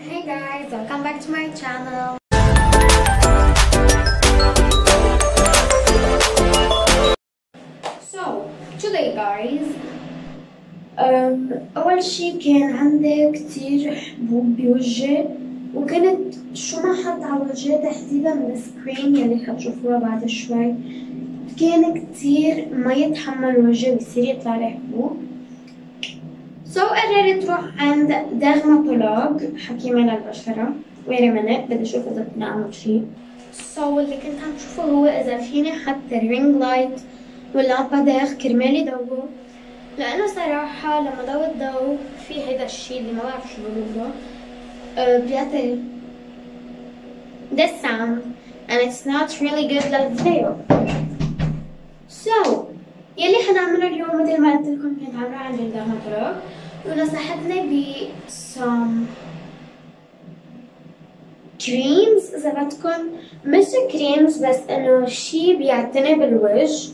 Hey guys, welcome back to my channel. So, today guys um, أول شي كان عندي كتير حبوب بوجهي ما حط على وجهي تحديدا السكرين يلي حتشوفوها بعد شوي. كان كتير ما يتحمل وجهي ويصير يطلع لي حبوب so, قررت روح عند dermatologue حكيمة للبشرة و treatment بدي أشوف إذا بدنا نعمل شي. so so, اللي كنت عم شوفه هو إذا فيني حط ال ring light وال lampadaire كرمال يضووا لأنه صراحة لما ضوى الضوء في هيدا الشي اللي ما بعرف شو بقوله. uh, بيعطي this sound and it's not really good للفيديو so يلي حنعمله اليوم مثل ما قلت لكم كنت عاملة عند ال dermatologue ونصحتني ب some creams إذا بدكم مش creams بس إنه شي بيعتني بالوجه.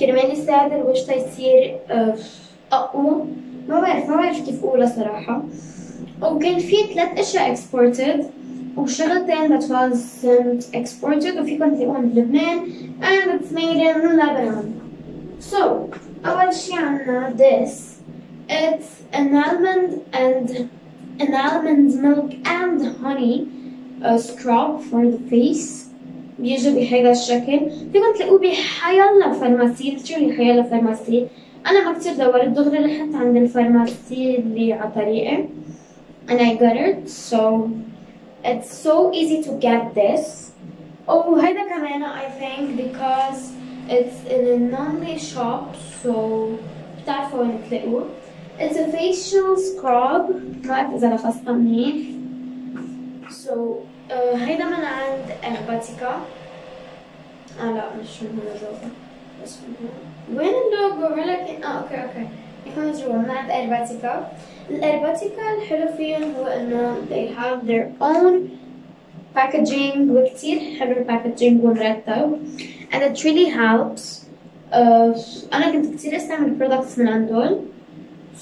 كرمال يساعد الوجه يصير أقوى. ما بعرف ما بعرف كيف أقولها صراحة. وكان في ثلاث أشياء exported وشغلتين that wasn't exported. وفيكم تلاقوهم بلبنان and it's made in Lebanon. So أول شي عنا this. It's an almond and an almond milk and honey uh, scrub for the face. بيجي بهذا الشكل فيكم تلاقوه بحيالله pharmacie literally حيالله pharmacie أنا ما كتير دورت دغري رحت عند ال pharmacie اللي على طريقي and I got it so it's so easy to get this. وهيدا كمان I think because it's in a known shop so بتعرفوا وين تلاقوه It's a facial scrub. ما بعرف إذا لخصتها منيح so uh, هيدا من عند إرباتيكا آه لا مش من هنا جوا بس من هنا وين اللوجو ولكن آه okay okay هون جوا من عند إرباتيكا الإرباتيكا الحلو فيهم هو إنه they have their own packaging وكتير حلو الباكجينج ومرتب and it really helps uh, أنا كنت كتير استعمل products من عندهم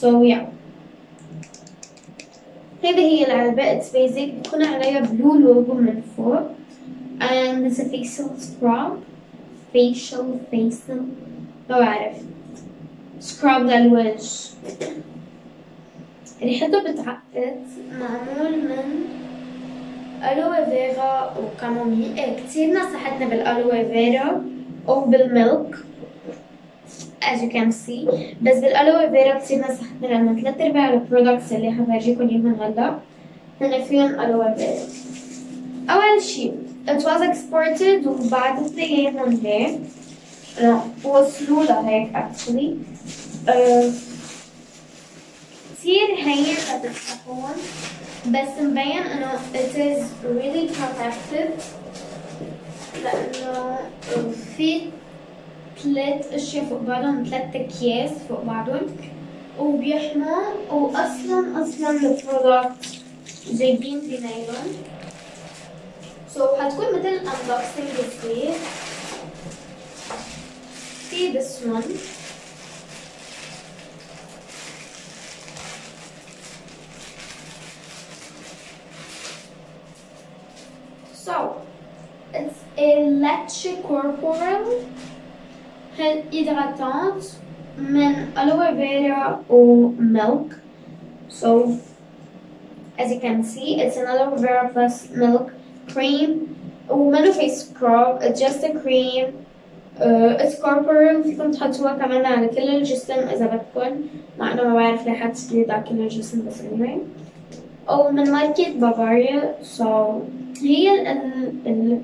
so yeah هذه هي العلبة it's basic. بتكون عليها blue logo من فوق. And it's a facial scrub. Facial facial. ما بعرف scrub للوجه ريحته بتعقد معمول من الوه فيرا وكاموميل كتير نصحتنا بالالوه فيرا وبالملك as you can see بس بالالوه فيرا كتير نصحتنا لأنه ثلاث ارباع البرودكتس اللي حفرجيكم اياهم هلا هن فيهم الوه فيرا اول شي it was exported وبعدت لي اياهم هيك وصلوا لهيك actually uh, كتير هين لتفتحون بس مبين انه it is really protective. لأنه في ثلاث أشياء فوق بعضهم ثلاث أكياس فوق بعضهم. وبيحموا واصلا أصلا البرودكت جايبين بنايلون سو so, حتكون مثل انبوكسنج صغير في one. So, it's a leche corporal hydratante من aloe vera or milk. So, as you can see, it's an aloe vera plus milk cream. ومنه face scrub, it's just a cream. Uh, it's corporal فيكم تحطوها كمان على كل الجسم إذا بدكم مع إنه ما بعرف ليه حتسكريد على كل الجسم بس anyway. أو من ماركة بافاريا so هي ال ال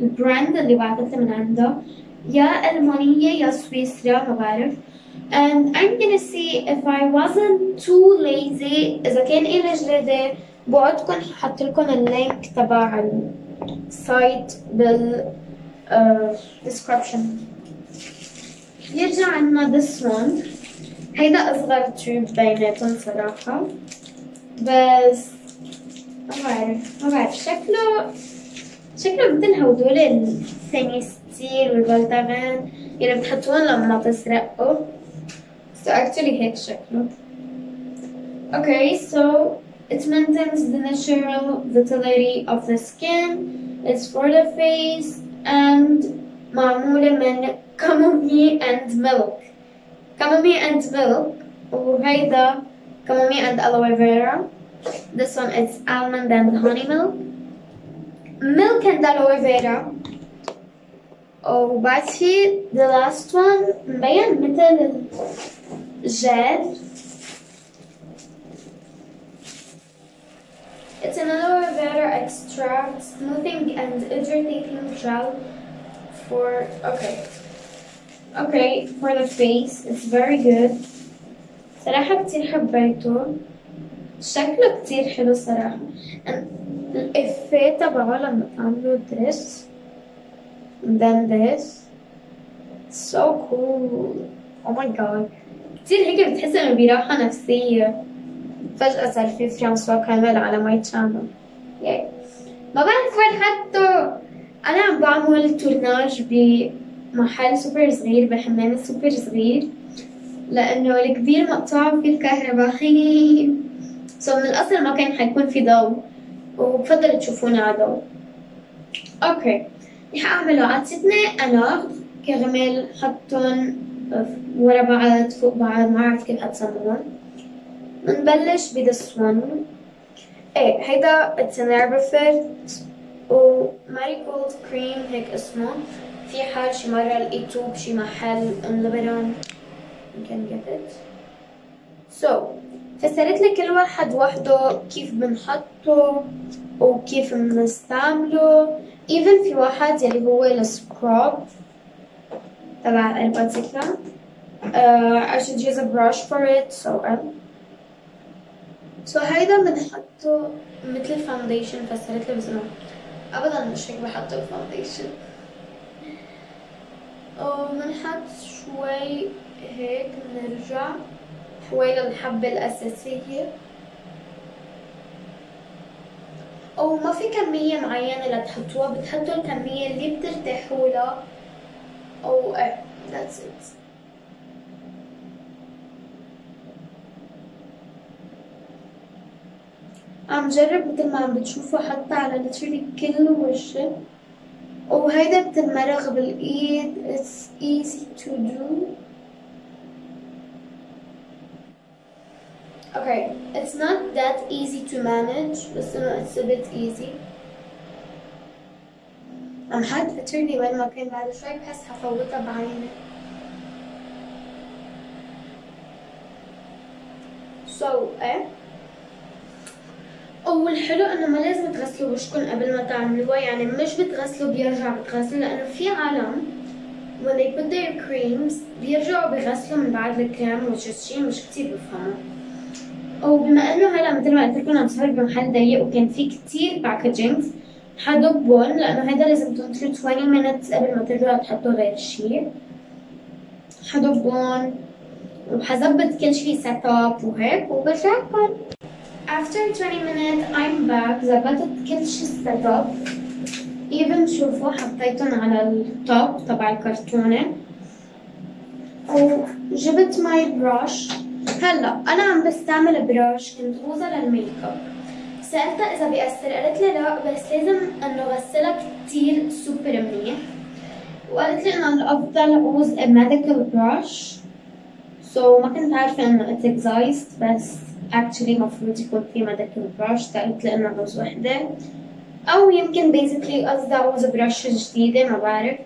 البراند اللي بعثت من عندها يا ألمانية يا سويسرا ما بعرف and I'm gonna see if I wasn't too lazy إذا كان إلي جلادة بقعدكم حط لكم ال link تبع ال site بال uh, description. يرجع عنا this one. هيدا أصغر tube بيناتهم صراحة. بس ما بعرف ما بعرف. شكله شكله مثل هدول الفينيستير والبلتغان اللي بتحطوهم لما تسرقوا so actually هيك شكله okay so it maintains the natural vitality of the skin. It's for the face and معمولة من chamomile and milk. Chamomile and milk وهيدا chamomile and aloe vera. This one is almond and honey milk. Milk and aloe vera. وبعد في the last one مبين مثل الجل It's an aloe vera extract, smoothing and irritating gel for okay. Okay, for the face, it's very good. صراحة كتير حبيته. شكله كتير حلو صراحة. And الإفيه تبعه لما تعملوا this and then this. So cool. Oh my god. كتير هيك بتحس إنه براحة نفسية. فجأة صار في فرانسوا كامل على my channel yay ما بعرف وين حطه أنا عم بعمل tournage بمحل سوبر صغير بحمام سوبر صغير. لأنه الكبير مقطوع فيه الكهرباء. سو من الأصل ما كان حيكون في ضوء. وبفضل على ضوء. أوكي رح أعمله عدستني أنا كرمال حطهم ورا بعض فوق بعض ما عرفت كيف أتسمون نبلش بذس ون إيه هيدا اتس ان ايربفيت وماري جولد كريم هيك اسمه. في حال شي مرة لقيتوه بشي محل ان لبنان you can get it. So فسرت لي كل واحد وحده كيف بنحطه وكيف بنستعمله. Even في واحد يلي هو ال scrub تبع الباتيكا uh, I should use a brush for it so um, so هيدا بنحطه مثل ال foundation فسرت لي بس انه ابدا مش هيك بحط ال foundation وبنحط شوي هيك بنرجع. شوي للحبة الأساسية. أو ما في كمية معينة لتحطوها؟ بتحطوا الكمية اللي بترتاحوا لها أو إيه that's it. عم جرب مثل ما عم بتشوفوا حتى على لترلي كل وجهي وهيدا بتنمرغ بالإيد. It's easy to do. Okay it's not that easy to manage بس إنه it's a bit easy. عم حاط لترلي وين ما كان بعد شوي بحس حفوتها بعيني. So إيه؟ والحلو إنه ما لازم تغسلوا وشكم قبل ما تعملوها يعني مش بتغسلوا بيرجع بتغسلوا لأنه في عالم when they put their creams بيرجعوا بيغسلوا من بعد الكريم which is شي مش كتير بفهمه. وبما أنه هلا مثل ما قلت لكم عم صور بمحل ضيق وكان في كتير باكجينجز حضبهم لأنه هيدا لازم تنطروا 20 minutes قبل ما ترجعوا تحطوا غير شي. حضبهم وحظبط كل شي set up وهيك وبرجعكم. After 20 minutes I'm back ظبطت كل شي set up. Even شوفوا حطيتهم على ال top تبع الكرتونة. وجبت my brush هلا أنا عم بستعمل brush كنت غوزة للميك اب سألتها إذا بيأثر قالت لي لا بس لازم إنه غسلها كتير سوبر منيح. وقالت لي إنه الأفضل أعوز medical brush so ما كنت عارفة إنه it exist بس actually مفروض يكون في medical brush قالت لي إنه عوز وحدة. أو يمكن basically قصدها عوز brush جديدة ما بعرف.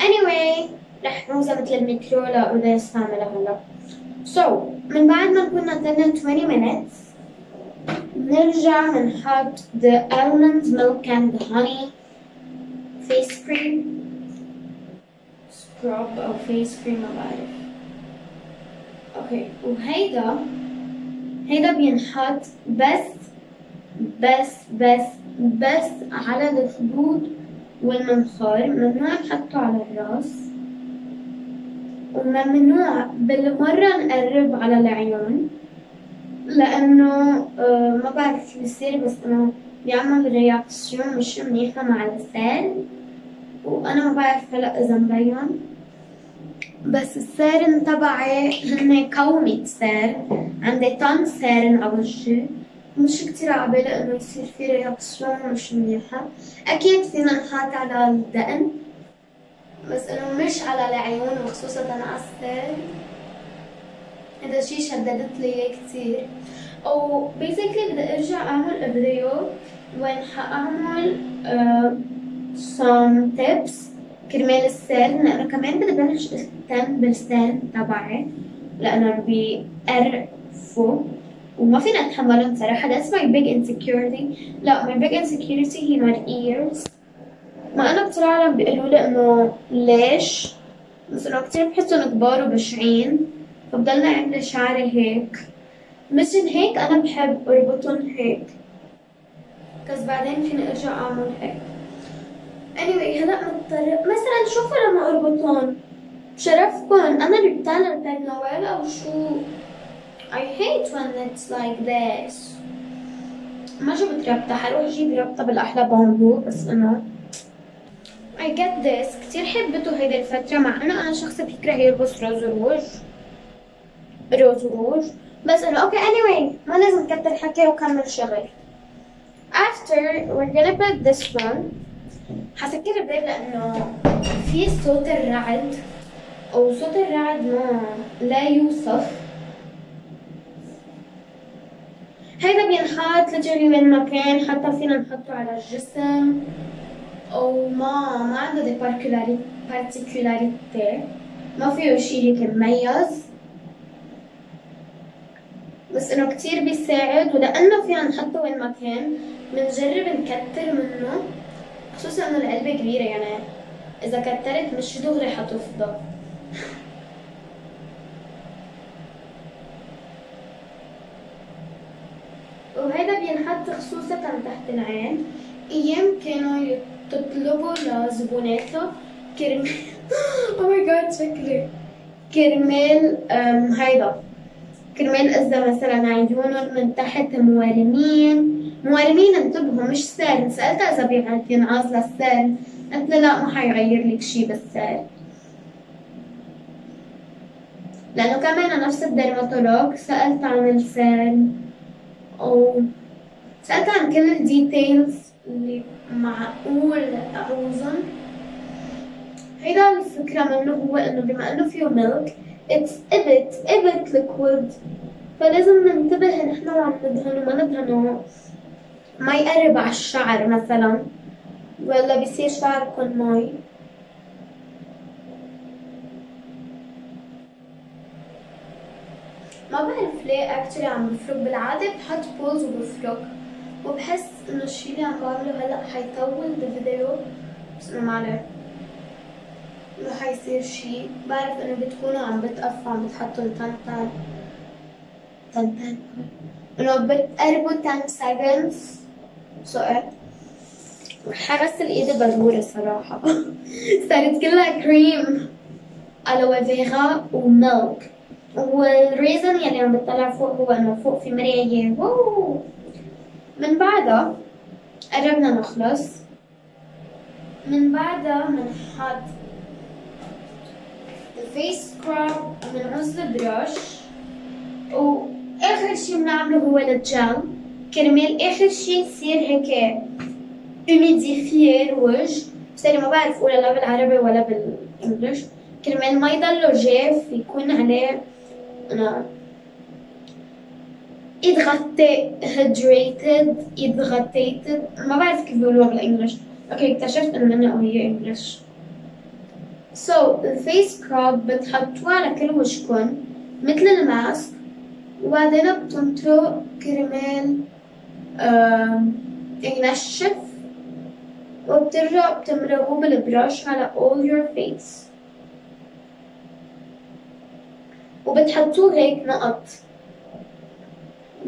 Anyway رح نوزها مثل الميكرو لأقدر استعملها هلا. So من بعد ما نكون نطرنا 20 minutes نرجع بنحط the almond milk and honey. Face cream. Scrub أو face cream ما بعرف أوكي وهيدا هيدا بينحط بس بس بس بس على الخدود والمنخار. ممنوع نحطه على الراس. وممنوع بالمرة نقرب على العيون لأنه آه ما بعرف شو بصير بس إنه بيعمل رياكسيون مش منيحة مع السال وأنا ما بعرف هلأ إذا مبين. بس السارن تبعي هن كومة سار عندي طن سارن على وجهي. مش كتير عبالي إنه يصير في رياكسيون مش منيحة. أكيد فينا نحط على الدقن. بس إنه مش على العيون وخصوصا على السن هذا شي شددت لي كتير. أو بيسكلي بدي أرجع أعمل فيديو وين حأعمل uh, some tips. كرمال السن لأنه كمان بدي بلش اهتم بالسن تبعي. لأنه بيقرفوا وما فينا أتحملهم صراحة. That's my big insecurity. لا my big insecurity هي my ears. مع انه كتير عالم بيقولوا لي إنه ليش؟ إنه كتير بحسهم كبار وبشعين فبضلنا عندي شعري هيك. مشان هيك أنا بحب أربطهم هيك. بس بعدين فيني أرجع أعمل هيك. Anyway هلا مضطرة مثلا شوفوا لما أربطهم. بشرفكم أنا جبتها للبين نوال أو شو؟ I hate when it's like this. ما جبت ربطة حروح أجيب ربطة بالأحلى بامبو بس إنه I get this. كتير حبته هيدي الفترة. مع إنه أنا شخص بيكره يلبس روز وروج. rose و rouge. بس إنه okay anyway ما لازم نكتر حكي وكمل شغل. After we're gonna put this one حسكر الباب لأنه في صوت الرعد أو صوت الرعد ما لا يوصف. هيدا بينحط لجري وين ما كان حتى فينا نحطه على الجسم. أو ما ما عنده دي بارتيكولاريتي ما فيه شي هيك مميز بس انه كتير بيساعد ولأنه فينا نحطه وين ما كان بنجرب نكتر منه خصوصا انه العلبة كبيرة يعني اذا كترت مش دغري حتفضى وهذا بينحط خصوصا تحت العين أيام كانوا تطلبوا لزبوناته كرمال oh my god شكلي كرمال هيدا كرمال اذا مثلا عيونهم من تحت موارمين موارمين انتبهوا مش cernes سألتها اذا بينعاز لل cernes قلت له لا ما حيغير لك شي بال cernes لأنه كمان نفس ال dermatologue سألت عن ال cernes أو سألت عن كل ال details اللي معقول أعوزهم. هيدا الفكرة منه هو إنه بما إنه فيه milk it's a bit a bit liquid فلازم ننتبه نحن وعم ندهنه ما ندهنه. ما يقرب على الشعر مثلا. ولا بيصير شعركم مي. ما بعرف ليه اكتشلي عم بفرك بالعادة بحط بوز وبفرك. وبحس إنه الشي اللي عم بعمله هلأ حيطول الفيديو بس إنه ما عليه. ما حيصير شي. بعرف إنه بتكونوا عم بتقفوا عم بتحطوا التنتان تنتان إنه بتقربوا 10 seconds. سؤال حرست الإيد بلورة صراحة. صارت كلها كريم aloe vera و milk. وال reason يلي عم بتطلع فوق هو إنه فوق في مراية. ووو من بعدها قربنا نخلص. من بعدها بنحط ال face scrub بنعوز ال brush وآخر شي بنعمله هو الجل. كرمال آخر شي يصير هيك humidifié الوجه بس ما بعرف اقولها لا بالعربي ولا بال English. كرمال ما يضله جاف يكون عليه أنا hydrated hydrated ما بعرف كيف بيقولوها بال English. okay اكتشفت انه منها هي English. So, ال face scrub بتحطوه على كل وجهكم مثل ال mask وبعدين بتنطروا كرمال ينشف وبترجعوا بتمرقوه بالبرش على all your face. وبتحطوه هيك نقط.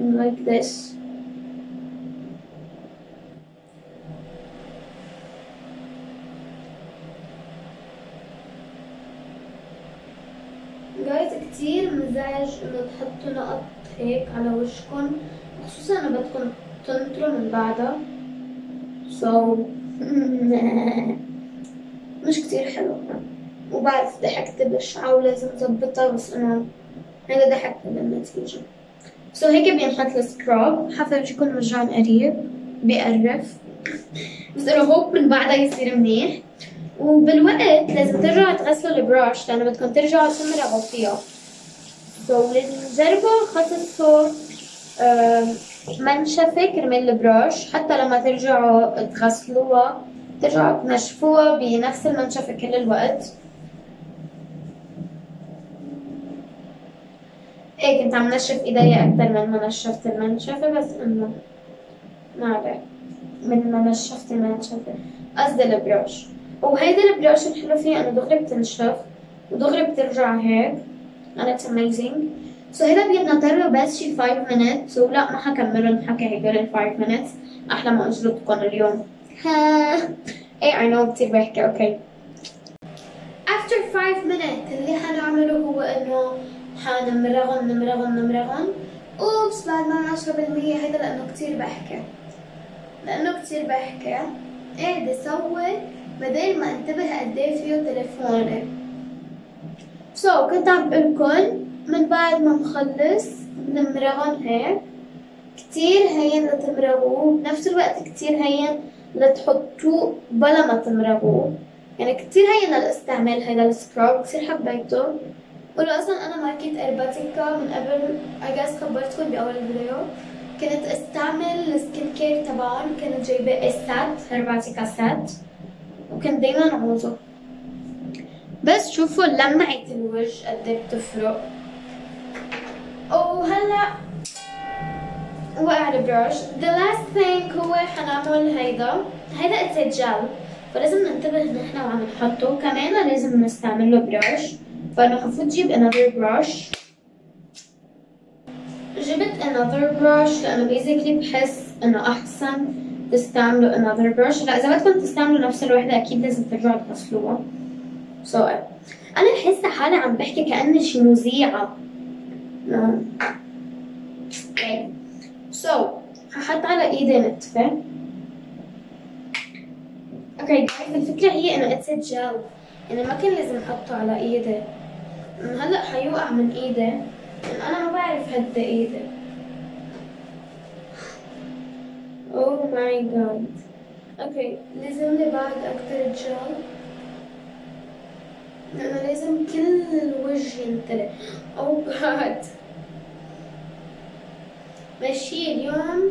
Like this. جايز كتير مزعج إنه تحطوا نقط هيك على وشكم خصوصا أنا بدكم تنطروا من بعدها. So مش كتير حلو. وبعرف ضحكت بالشعر ولازم أظبطها بس إنه هيدا ضحكت بالنتيجة. so هيك بينحط ال scrub حفرجيكم رجعا قريب. بيقرف. بس إنه hop من بعدها يصير منيح. وبالوقت لازم ترجعوا تغسلوا ال brush لأنه بدكم ترجعوا تمرقوا فيها. سو لازم تجربوا خصصوا منشفة كرمال البراش. حتى لما ترجعوا تغسلوها ترجعوا تنشفوها بنفس المنشفة كل الوقت. إيه كنت عم نشف ايدي أكتر من ما نشفت المنشفة بس انه ما عليك من ما نشفت المنشفة قصدي البراش وهيدا البراش الحلو فيه انه دغري بتنشف ودغري بترجع هيك and it's amazing. so هيدا بيتنطر له بس شي 5 minutes ولا ما حكملهم حكي هيدول ال 5 minutes. أحلى ما اجلطكم اليوم ها إيه I know كتير بحكي okay after 5 minutes اللي حنعمله هو انه حنمرغن نمرغن نمرغن oops بعد ما 10% هيدا لأنه كتير بحكي. لأنه كتير بحكي. بدي صور بدل ما أنتبه قد إيه فيه تليفوني. so so, كنت عم بقولكن من بعد ما نخلص بنمرغن هيك. كتير هين لتمرغوه. بنفس الوقت كتير هين لتحطوه بلا ما تمرغوه. يعني كتير هين للاستعمال هيدا ال scrub كتير حبيته. ولو أصلا أنا ماركة أرباتيكا من قبل اجاز خبرتكم بأول الفيديو كنت أستعمل ال skin care تبعهم كنت جايبة ال set أرباتيكا set وكنت دايما عوزه بس شوفوا لمعة الوجه قد إيه بتفرق. وهلأ وقع ال brush. The last thing هو حنعمل هيدا هيدا it's gel فلازم ننتبه إن إحنا وعم نحطه. كمان لازم نستعمل له brush. فانا حفوت جيب another brush. جبت another brush لأنه basically بحس إنه أحسن تستعملوا another brush. لا إذا بدكم تستعملوا نفس الوحدة أكيد لازم ترجعوا تغسلوها. So أنا بحس حالي عم بحكي كأني شي مذيعة so هحط على إيدي نتفة. okay okay, الفكرة هي إنه it's gel يعني ما كان لازم أحطه على ايدي هلأ حيوقع من ايدي لأن أنا ما بعرف هد ايدي oh my god okay لازم لي بعد أكتر جل لأنه لازم كل الوجه ينطلع oh god ماشي اليوم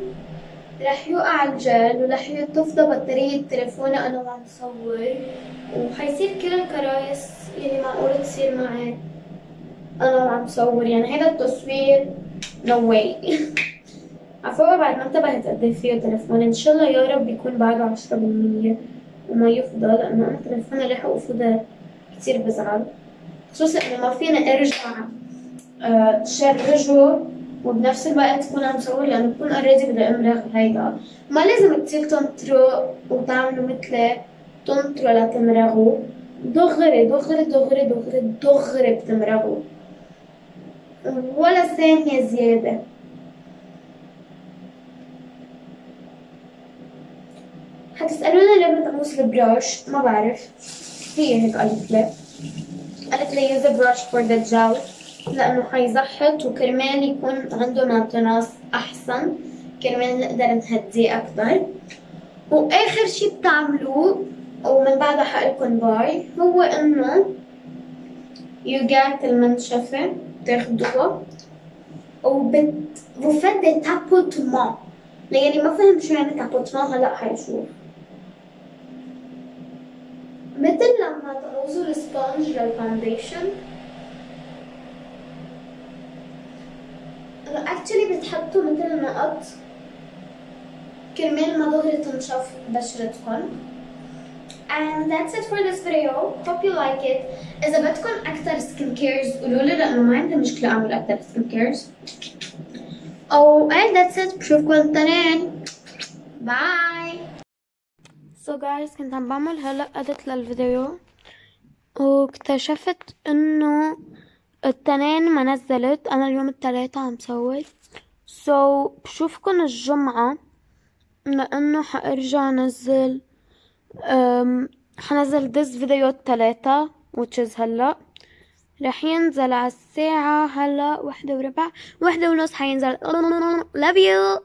رح يوقع الجل ورح تفضى بطارية تليفوني أنا وعم صور وحيصير كل ال crisis اللي معقولة تصير معي أنا وعم صور يعني هذا التصوير no way عفوا بعد ما انتبهت قد إيه فيه تليفوني إن شاء الله يا رب يكون بعده عشرة بالمية وما يفضى لأنه أنا تليفوني رح وفضى كتير بزعل. خصوصا إنه ما فيني أرجع أه شرجه وبنفس الوقت تكون عم صور لأنه بكون already بدي امرغ هيدا. ما لازم كتير تنطروا وتعملوا مثلي تنطروا لتمرغوا دغري دغري دغري دغري دغري بتمرغوا ولا ثانية زيادة. حتسألونا ليه بتقوس البراش ما بعرف. هي هيك قالت لي. قالت لي use brush for the gel. لأنه حيزحط وكرمال يكون عنده مانتناس أحسن. كرمال نقدر نهديه أكتر وآخر شي بتعملوه ومن بعدها حقلكن باي هو إنه يوجات المنشفة. بتاخدوها وبت بفدي تابوتمون ليلي ما فهم شو يعني تابوتمون هلا حيشوف مثل لما تعوزوا السبونج للفاونديشن actually بتحطوا مثل نقط كرمال ما دغري تنشف بشرتكم and that's it for this video. Hope you like it. إذا بدكم أكثر skin cares قولوا لي لأنه ما عندي مشكلة أعمل أكثر skin cares أو and that's it. بشوفكم تاني bye so guys كنت عم بعمل هلأ edit للفيديو. واكتشفت إنه التنين ما نزلت. أنا اليوم التلاتة عم صور سو so, بشوفكن الجمعة. لأنه حأرجع أنزل حنزل دز فيديو التلاتة which هلا. رح ينزل على الساعة هلا واحدة وربع واحدة ونص حينزل. Love you!